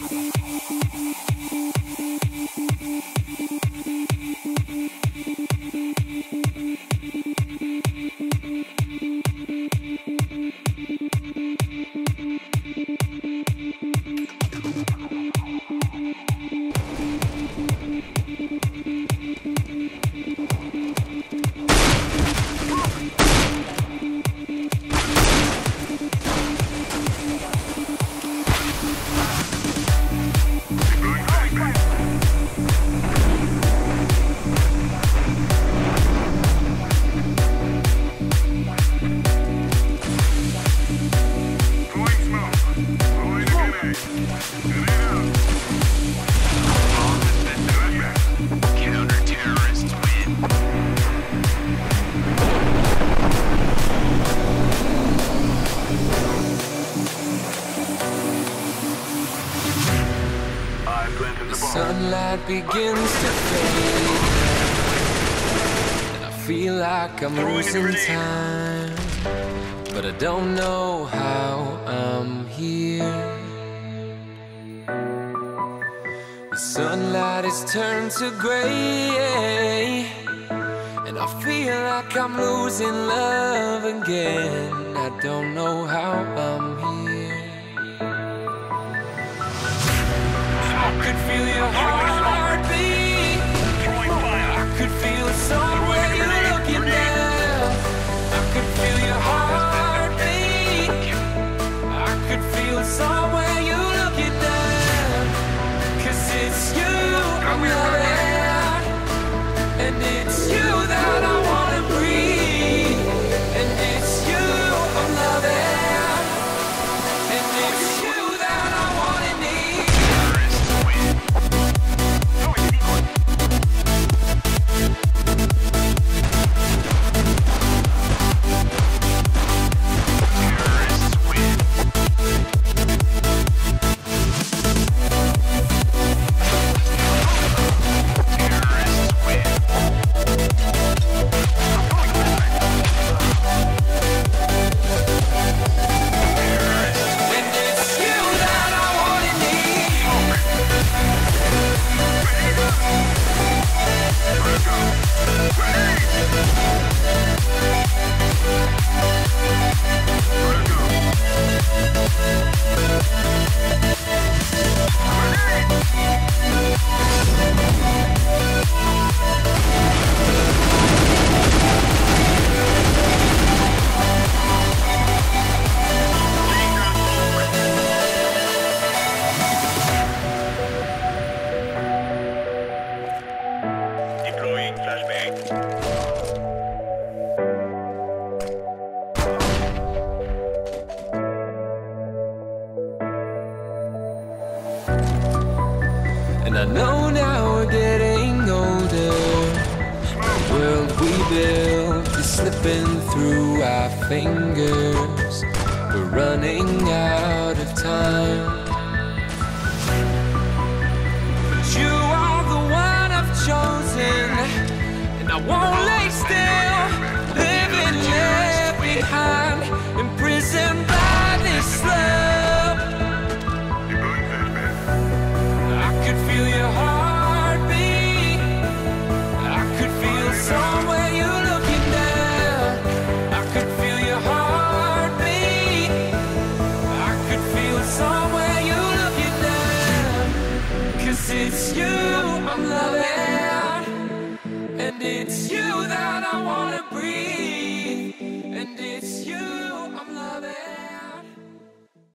Throwing Sunlight begins to fade. And I feel like I'm losing time. But I don't know how I'm here. The sunlight has turned to gray. And I feel like I'm losing love again. I don't know how I'm here. I could feel your heartbeat. It's you that I wanna breathe. I know now we're getting older. The world we built is slipping through our fingers. We're running out of time. But you are the one I've chosen, and I won't it's you that I wanna breathe.